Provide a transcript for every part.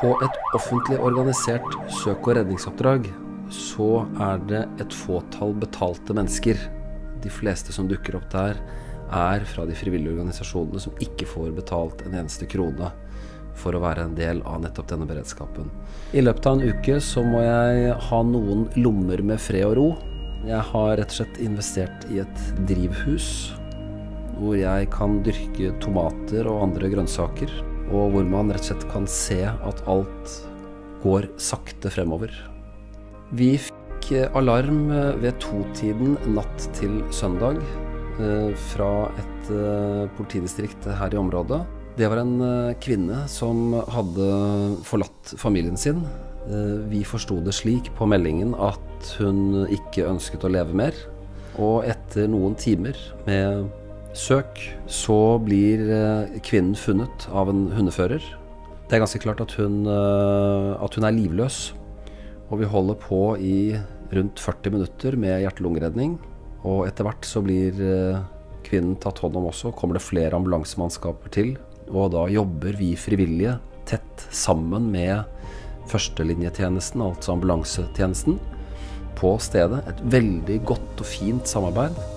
På et offentlig organisert søk- og redningsoppdrag så er det et fåtall betalte mennesker. De fleste som dukker opp der, er fra de frivillige organisasjonene som ikke får betalt en eneste krone for å være en del av nettopp denne beredskapen. I løpet av en uke så må jeg ha noen lommer med fred og ro. Jeg har rett og slett investert i et drivhus hvor jeg kan dyrke tomater og andre grønnsaker. Og hvor man rett og slett kan se at alt går sakte fremover. Vi fikk alarm ved totiden natt til søndag eh, fra et eh, politidistrikt her i området. Det var en eh, kvinne som hadde forlatt familien sin. Vi forsto det slik på meldingen at hun ikke ønsket å leve mer. Og etter noen timer med søk, så blir eh, kvinnen funnet av en hundefører. Det er ganske klart at hun, eh, at hun er livløs. Og vi holder på i rundt 40 minutter med hjerte-lungeredning. Og etter hvert så blir eh, kvinnen tatt hånd om også. Kommer det flere ambulansemannskaper til. Og da jobber vi frivillige tett sammen med førstelinjetjenesten, altså ambulansetjenesten, på stedet. Et veldig godt og fint samarbeid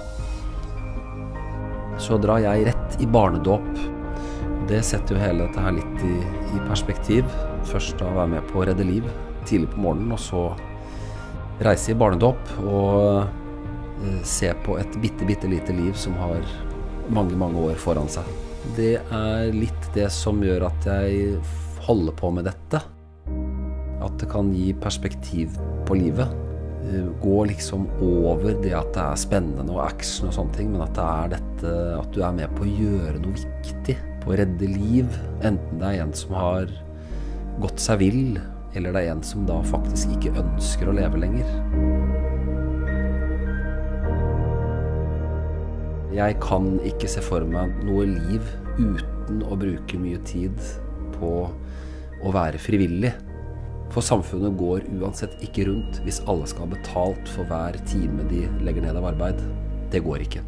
så drar jeg rett i barnedåp. Det setter jo hele dette her litt i, i perspektiv. Først da være med på å redde liv tidlig på morgenen, og så reise i barnedåp og eh, se på et bitte, bitte lite liv som har mange, mange år foran seg. Det er litt det som gjør at jeg holder på med dette. At det kan gi perspektiv på livet. Eh, gå liksom over det at det er spennende og action og sånne ting, men at det er dette at du er med på å gjøre noe viktig. På å redde liv. Enten det er en som har gått seg vill, eller det er en som da faktisk ikke ønsker å leve lenger. Jeg kan ikke se for meg noe liv uten å bruke mye tid på å være frivillig. For samfunnet går uansett ikke rundt hvis alle skal ha betalt for hver time de legger ned av arbeid. Det går ikke.